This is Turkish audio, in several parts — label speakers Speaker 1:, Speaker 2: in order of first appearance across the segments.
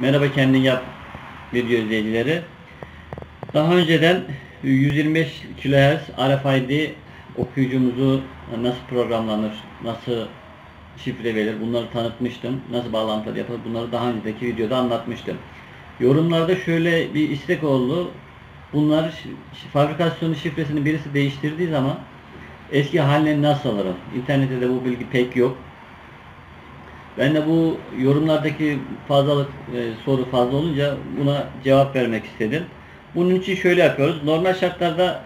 Speaker 1: Merhaba kendin yap video izleyicileri. Daha önceden 125 kHz RFID okuyucumuzu nasıl programlanır, nasıl şifre verir bunları tanıtmıştım. Nasıl bağlantılar yapılır bunları daha önceki videoda anlatmıştım. Yorumlarda şöyle bir istek oldu. Bunlar şi- fabrikasyonu şifresini birisi değiştirdiği zaman eski haline nasıl alırım? İnternette de bu bilgi pek yok. Ben de bu yorumlardaki fazlalık e, soru fazla olunca buna cevap vermek istedim. Bunun için şöyle yapıyoruz. Normal şartlarda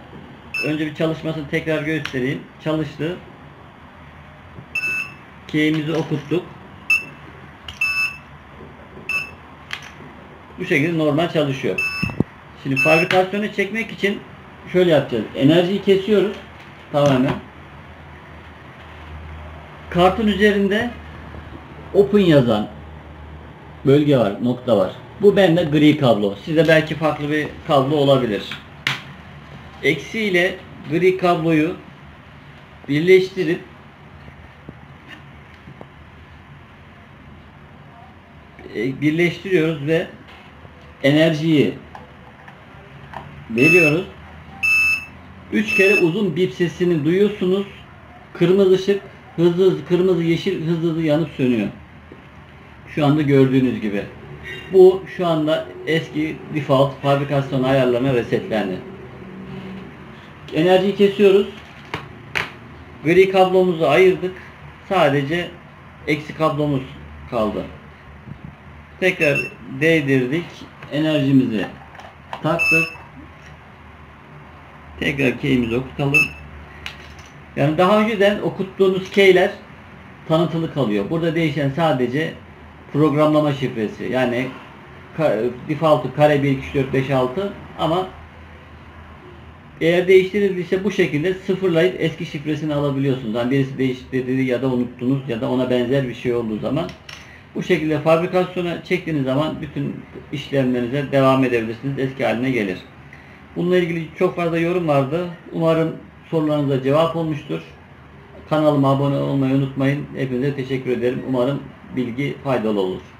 Speaker 1: önce bir çalışmasını tekrar göstereyim. Çalıştı. Key'imizi okuttuk. Bu şekilde normal çalışıyor. Şimdi fabrikasyonu çekmek için şöyle yapacağız. Enerjiyi kesiyoruz tamamen. Kartın üzerinde open yazan bölge var, nokta var. Bu bende gri kablo. Size belki farklı bir kablo olabilir. Eksi ile gri kabloyu birleştirip e, birleştiriyoruz ve enerjiyi veriyoruz. Üç kere uzun bip sesini duyuyorsunuz. Kırmızı ışık hızlı hızlı kırmızı yeşil hızlı hızlı yanıp sönüyor. Şu anda gördüğünüz gibi. Bu şu anda eski default fabrikasyon ayarlarına resetlendi. Enerjiyi kesiyoruz. Gri kablomuzu ayırdık. Sadece eksi kablomuz kaldı. Tekrar değdirdik. Enerjimizi taktık. Tekrar keyimizi okutalım. Yani daha önceden okuttuğunuz keyler tanıtılı kalıyor. Burada değişen sadece programlama şifresi. Yani default'u kare 1 2 3 4 5 6 ama eğer değiştirildiyse bu şekilde sıfırlayıp eski şifresini alabiliyorsunuz. Yani birisi değiştirdi ya da unuttunuz ya da ona benzer bir şey olduğu zaman bu şekilde fabrikasyona çektiğiniz zaman bütün işlemlerinize devam edebilirsiniz. Eski haline gelir. Bununla ilgili çok fazla yorum vardı. Umarım sorularınıza cevap olmuştur. Kanalıma abone olmayı unutmayın. Hepinize teşekkür ederim. Umarım bilgi faydalı olur.